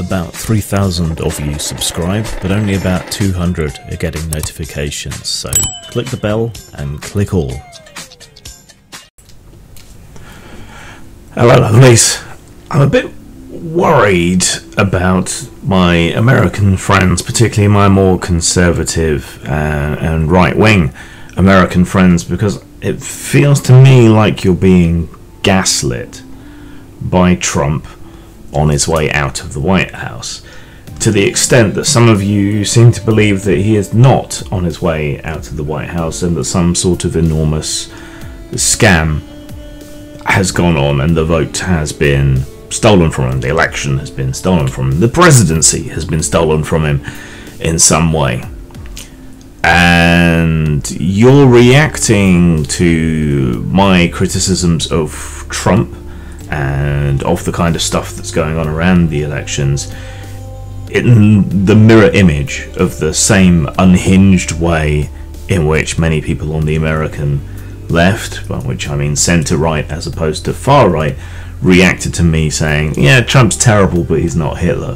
About 3,000 of you subscribe, but only about 200 are getting notifications, so click the bell and click all. Hello, lovelies. I'm a bit worried about my American friends, particularly my more conservative uh, and right wing American friends, because it feels to me like you're being gaslit by Trump on his way out of the White House. To the extent that some of you seem to believe that he is not on his way out of the White House and that some sort of enormous scam has gone on and the vote has been stolen from him, the election has been stolen from him, the presidency has been stolen from him in some way. And you're reacting to my criticisms of Trump and of the kind of stuff that's going on around the elections in the mirror image of the same unhinged way in which many people on the American left, by which I mean centre right as opposed to far right, reacted to me saying, Yeah, Trump's terrible, but he's not Hitler.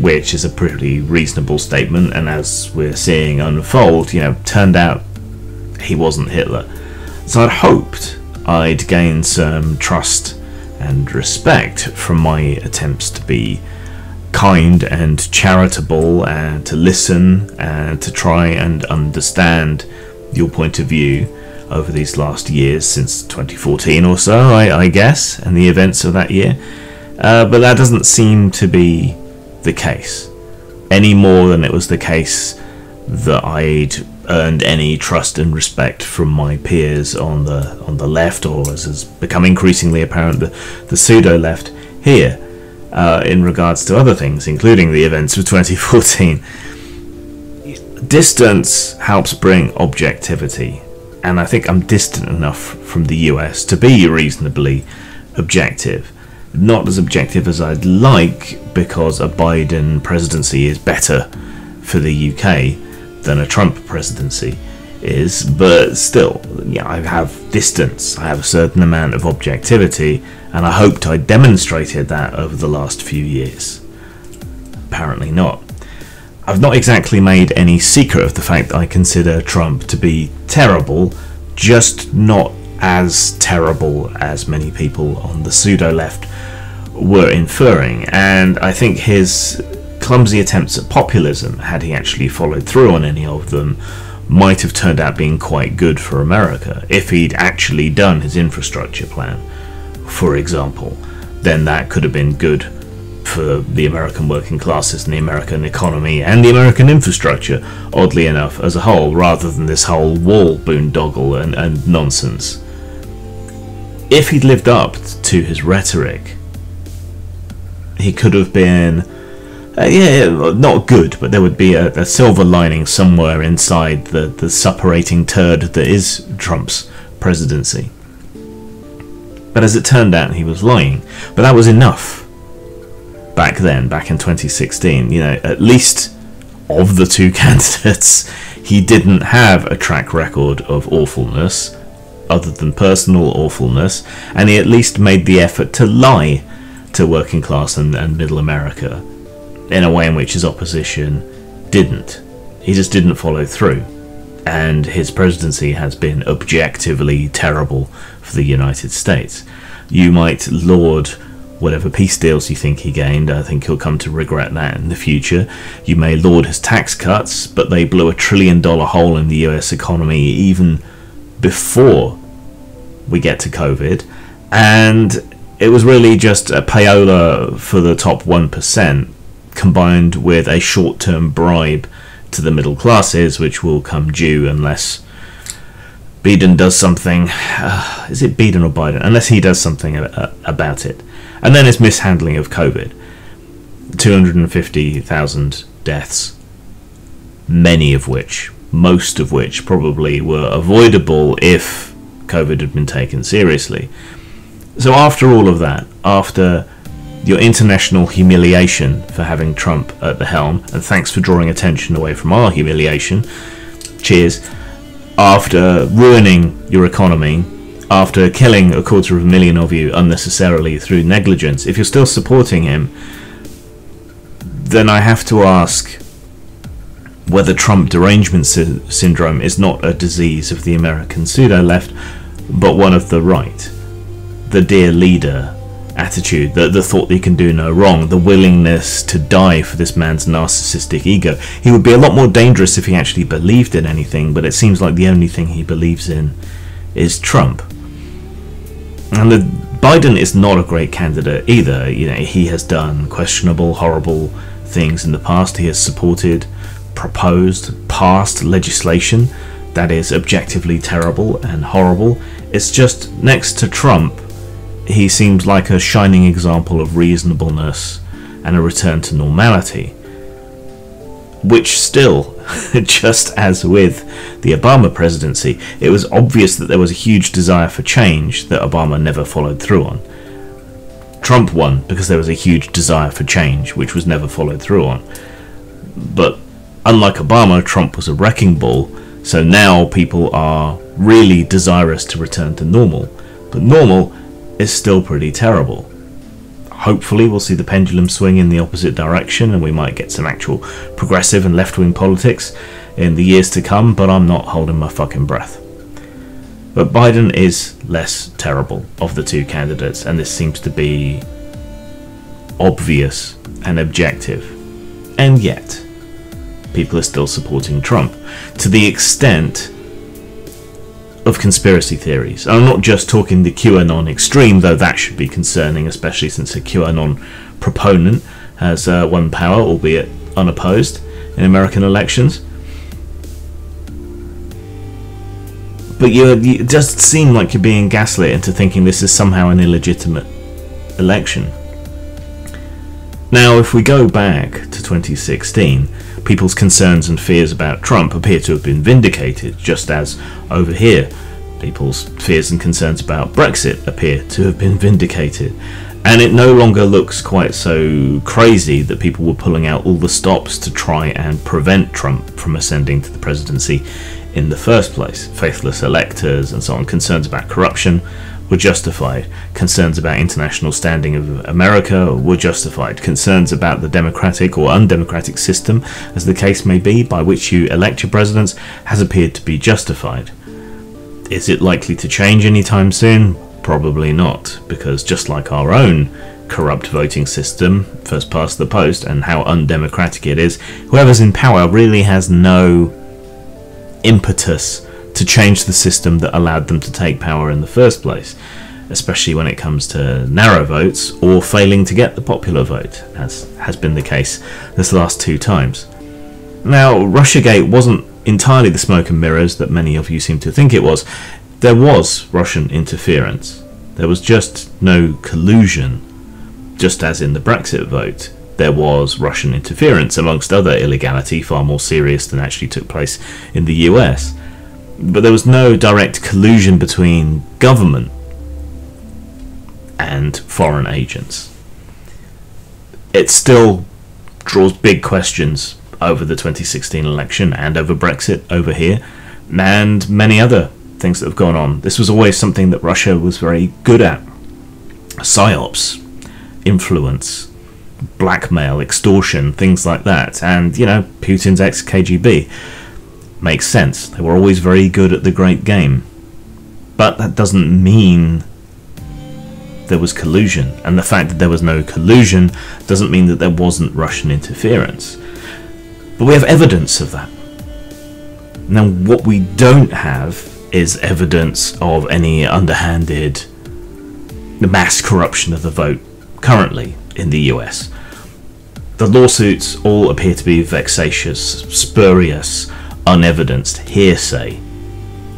Which is a pretty reasonable statement, and as we're seeing unfold, you know, turned out he wasn't Hitler. So I'd hoped I'd gained some trust and respect from my attempts to be kind and charitable and to listen and to try and understand your point of view over these last years since 2014 or so, I, I guess, and the events of that year. Uh, but that doesn't seem to be the case any more than it was the case that I'd earned any trust and respect from my peers on the on the left, or as has become increasingly apparent, the, the pseudo left here, uh, in regards to other things, including the events of 2014. Distance helps bring objectivity, and I think I'm distant enough from the US to be reasonably objective. Not as objective as I'd like, because a Biden presidency is better for the UK than a Trump presidency is, but still, yeah, I have distance, I have a certain amount of objectivity, and I hoped I demonstrated that over the last few years. Apparently not. I've not exactly made any secret of the fact that I consider Trump to be terrible, just not as terrible as many people on the pseudo left were inferring, and I think his clumsy attempts at populism, had he actually followed through on any of them, might have turned out being quite good for America. If he'd actually done his infrastructure plan, for example, then that could have been good for the American working classes and the American economy and the American infrastructure, oddly enough, as a whole, rather than this whole wall boondoggle and, and nonsense. If he'd lived up to his rhetoric, he could have been uh, yeah, not good, but there would be a, a, silver lining somewhere inside the, the suppurating turd that is Trump's presidency. But as it turned out, he was lying. But that was enough back then, back in 2016. You know, at least of the two candidates, he didn't have a track record of awfulness other than personal awfulness, and he at least made the effort to lie to working class and, and middle America in a way in which his opposition didn't. He just didn't follow through. And his presidency has been objectively terrible for the United States. You might laud whatever peace deals you think he gained. I think he'll come to regret that in the future. You may laud his tax cuts, but they blew a trillion dollar hole in the US economy even before we get to COVID. And it was really just a payola for the top 1% combined with a short term bribe to the middle classes, which will come due unless Biden does something. Uh, is it Biden or Biden? Unless he does something about it. And then his mishandling of COVID 250,000 deaths, many of which, most of which, probably were avoidable if COVID had been taken seriously. So, after all of that, after your international humiliation for having Trump at the helm, and thanks for drawing attention away from our humiliation. Cheers. After ruining your economy, after killing a quarter of a million of you unnecessarily through negligence, if you're still supporting him, then I have to ask whether Trump derangement sy- syndrome is not a disease of the American pseudo left, but one of the right. The dear leader attitude, the, the thought that he can do no wrong, the willingness to die for this man's narcissistic ego. He would be a lot more dangerous if he actually believed in anything, but it seems like the only thing he believes in is Trump. And the, Biden is not a great candidate either. You know, he has done questionable, horrible things in the past. He has supported proposed, passed legislation that is objectively terrible and horrible. It's just next to Trump, he seems like a shining example of reasonableness and a return to normality. Which still, just as with the Obama presidency, it was obvious that there was a huge desire for change that Obama never followed through on. Trump won because there was a huge desire for change, which was never followed through on. But unlike Obama, Trump was a wrecking ball, so now people are really desirous to return to normal. But normal is still pretty terrible. Hopefully, we'll see the pendulum swing in the opposite direction and we might get some actual progressive and left wing politics in the years to come, but I'm not holding my fucking breath. But Biden is less terrible of the two candidates, and this seems to be obvious and objective. And yet, people are still supporting Trump to the extent of conspiracy theories. I'm not just talking the QAnon extreme, though that should be concerning, especially since a QAnon proponent has uh, won power, albeit unopposed, in American elections. But you it does seem like you're being gaslit into thinking this is somehow an illegitimate election. Now, if we go back to 2016, people's concerns and fears about Trump appear to have been vindicated, just as over here, people's fears and concerns about Brexit appear to have been vindicated. And it no longer looks quite so crazy that people were pulling out all the stops to try and prevent Trump from ascending to the presidency in the first place. Faithless electors and so on, concerns about corruption were justified. Concerns about international standing of America were justified. Concerns about the democratic or undemocratic system, as the case may be, by which you elect your presidents, has appeared to be justified. Is it likely to change anytime soon? Probably not, because just like our own corrupt voting system, first past the post, and how undemocratic it is, whoever's in power really has no impetus to change the system that allowed them to take power in the first place, especially when it comes to narrow votes or failing to get the popular vote, as has been the case this last two times. Now, Russiagate wasn't entirely the smoke and mirrors that many of you seem to think it was. There was Russian interference. There was just no collusion, just as in the Brexit vote. There was Russian interference, amongst other illegality far more serious than actually took place in the US but there was no direct collusion between government and foreign agents. It still draws big questions over the 2016 election and over Brexit over here, and many other things that have gone on. This was always something that Russia was very good at psyops, influence, blackmail, extortion, things like that, and, you know, Putin's ex KGB makes sense. They were always very good at the great game. But that doesn't mean there was collusion. And the fact that there was no collusion doesn't mean that there wasn't Russian interference. But we have evidence of that. Now, what we don't have is evidence of any underhanded mass corruption of the vote currently in the US. The lawsuits all appear to be vexatious, spurious, unevidenced hearsay.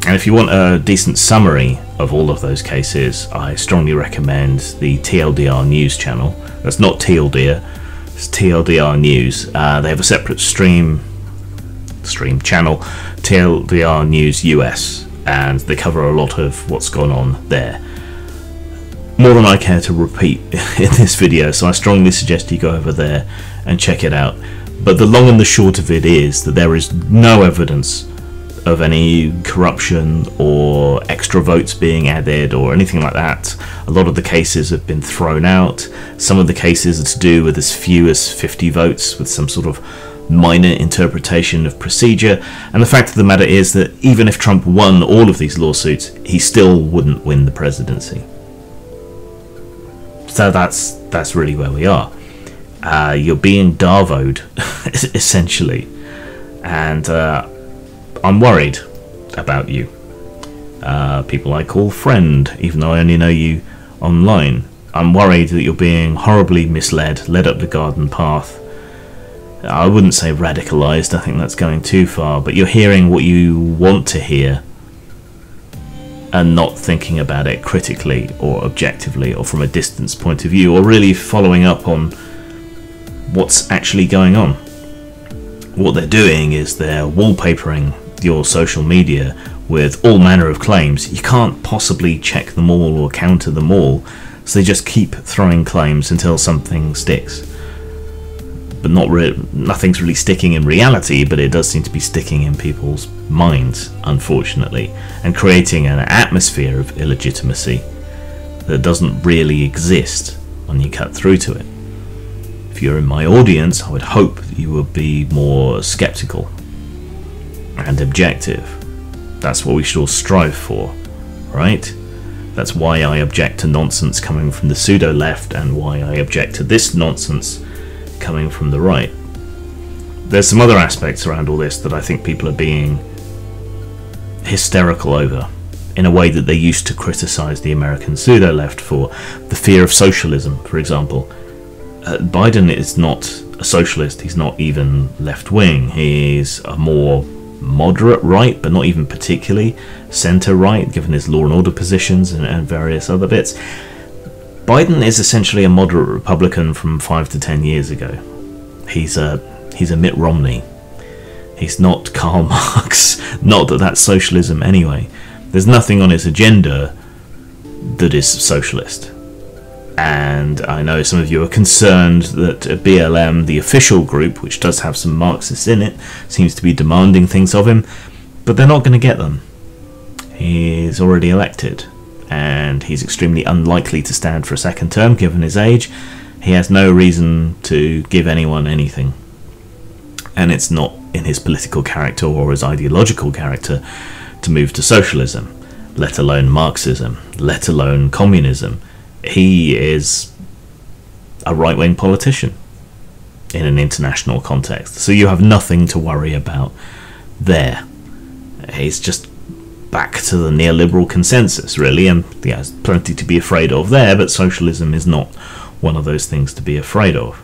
And if you want a decent summary of all of those cases, I strongly recommend the TLDR News channel. That's not TLDR, it's TLDR News. Uh, they have a separate stream stream channel, TLDR News US, and they cover a lot of what's gone on there. More than I care to repeat in this video, so I strongly suggest you go over there and check it out. But the long and the short of it is that there is no evidence of any corruption or extra votes being added or anything like that. A lot of the cases have been thrown out. Some of the cases are to do with as few as 50 votes with some sort of minor interpretation of procedure. And the fact of the matter is that even if Trump won all of these lawsuits, he still wouldn't win the presidency. So that's that's really where we are. Uh, you're being Darvoed, essentially, and uh, I'm worried about you. Uh, people I call friend, even though I only know you online. I'm worried that you're being horribly misled, led up the garden path. I wouldn't say radicalized, I think that's going too far, but you're hearing what you want to hear and not thinking about it critically or objectively or from a distance point of view or really following up on what's actually going on. What they're doing is they're wallpapering your social media with all manner of claims. You can't possibly check them all or counter them all, so they just keep throwing claims until something sticks. But not re- nothing's really sticking in reality, but it does seem to be sticking in people's minds, unfortunately, and creating an atmosphere of illegitimacy that doesn't really exist when you cut through to it. If you're in my audience, I would hope that you would be more skeptical and objective. That's what we should all strive for, right? That's why I object to nonsense coming from the pseudo left and why I object to this nonsense coming from the right. There's some other aspects around all this that I think people are being hysterical over in a way that they used to criticize the American pseudo left for. The fear of socialism, for example. Uh, Biden is not a socialist, he's not even left wing, he's a more moderate right, but not even particularly centre right, given his law and order positions and, and various other bits. Biden is essentially a moderate Republican from five to ten years ago. He's a he's a Mitt Romney. He's not Karl Marx. Not that that's socialism anyway. There's nothing on his agenda that is socialist. And I know some of you are concerned that BLM, the official group, which does have some Marxists in it, seems to be demanding things of him, but they're not going to get them. He's already elected, and he's extremely unlikely to stand for a second term given his age. He has no reason to give anyone anything. And it's not in his political character or his ideological character to move to socialism, let alone Marxism, let alone communism he is a right wing politician in an international context. So you have nothing to worry about there. He's just back to the neoliberal consensus, really, and there's plenty to be afraid of there, but socialism is not one of those things to be afraid of.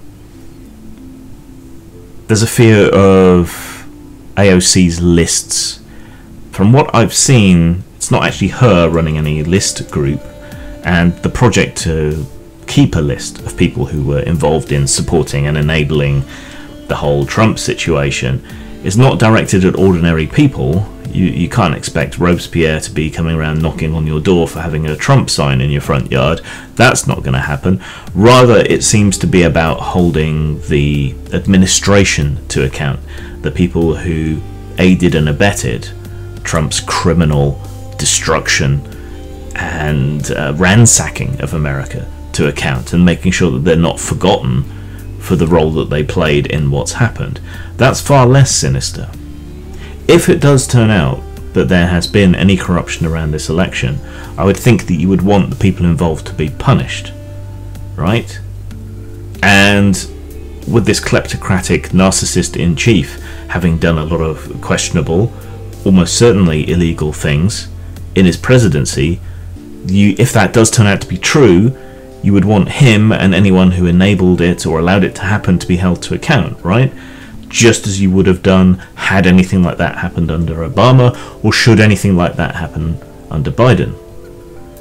There's a fear of AOC's lists. From what I've seen, it's not actually her running any list group and the project to keep a list of people who were involved in supporting and enabling the whole Trump situation is not directed at ordinary people. You, you can't expect Robespierre to be coming around knocking on your door for having a Trump sign in your front yard. That's not going to happen. Rather, it seems to be about holding the administration to account, the people who aided and abetted Trump's criminal destruction and uh, ransacking of America to account and making sure that they're not forgotten for the role that they played in what's happened. That's far less sinister. If it does turn out that there has been any corruption around this election, I would think that you would want the people involved to be punished, right? And with this kleptocratic narcissist in chief having done a lot of questionable, almost certainly illegal things in his presidency, you, if that does turn out to be true, you would want him and anyone who enabled it or allowed it to happen to be held to account, right? Just as you would have done had anything like that happened under Obama, or should anything like that happen under Biden.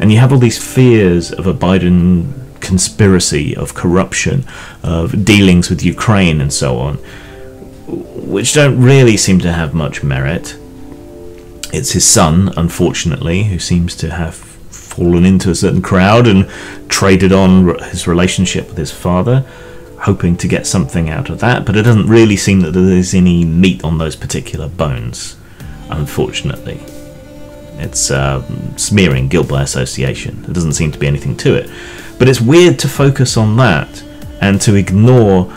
And you have all these fears of a Biden conspiracy, of corruption, of dealings with Ukraine, and so on, which don't really seem to have much merit. It's his son, unfortunately, who seems to have fallen into a certain crowd and traded on his relationship with his father, hoping to get something out of that. But it doesn't really seem that there's any meat on those particular bones. unfortunately. It's um, smearing guilt by association. There doesn't seem to be anything to it. But it's weird to focus on that and to ignore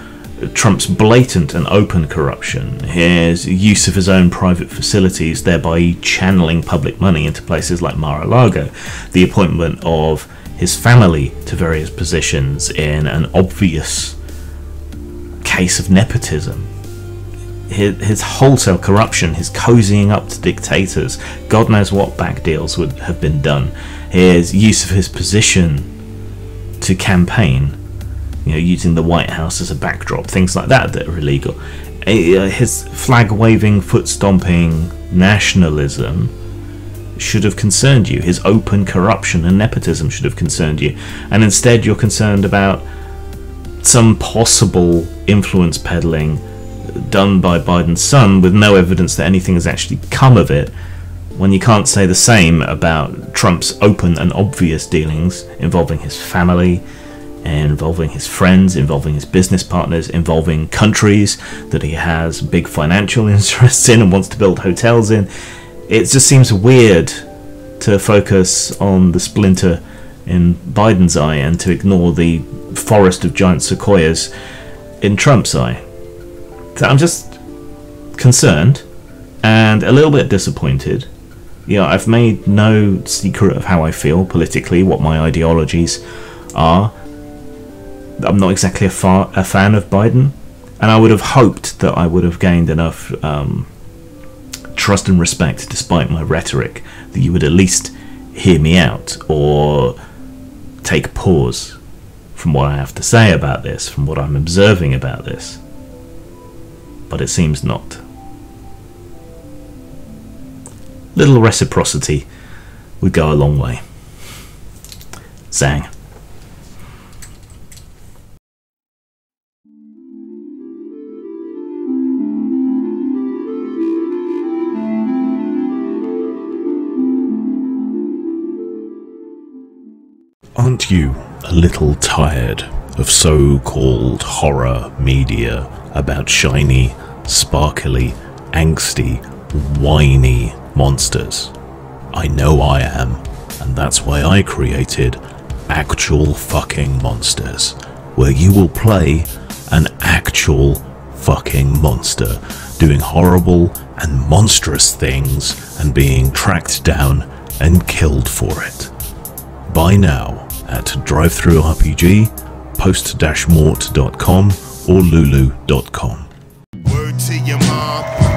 Trump's blatant and open corruption, his use of his own private facilities, thereby channeling public money into places like Mar a Lago, the appointment of his family to various positions in an obvious case of nepotism. His, his wholesale corruption, his cozying up to dictators, God knows what back deals would have been done. His use of his position to campaign you know, using the White House as a backdrop, things like that that are illegal. Uh, his flag waving, foot stomping nationalism should have concerned you. His open corruption and nepotism should have concerned you. And instead, you're concerned about some possible influence peddling done by Biden's son with no evidence that anything has actually come of it. When you can't say the same about Trump's open and obvious dealings involving his family, involving his friends, involving his business partners, involving countries that he has big financial interests in and wants to build hotels in. It just seems weird to focus on the splinter in Biden's eye and to ignore the forest of giant sequoias in Trump's eye. So I'm just concerned and a little bit disappointed. Yeah, I've made no secret of how I feel politically, what my ideologies are. I'm not exactly a, far, a fan of Biden, and I would have hoped that I would have gained enough um, trust and respect, despite my rhetoric, that you would at least hear me out or take pause from what I have to say about this, from what I'm observing about this. But it seems not. Little reciprocity would go a long way. Zang. Aren't you a little tired of so called horror media about shiny, sparkly, angsty, whiny monsters? I know I am, and that's why I created Actual Fucking Monsters, where you will play an actual fucking monster doing horrible and monstrous things and being tracked down and killed for it. Buy now at DriveThruRPG, post-mort.com or lulu.com. Word to your mom.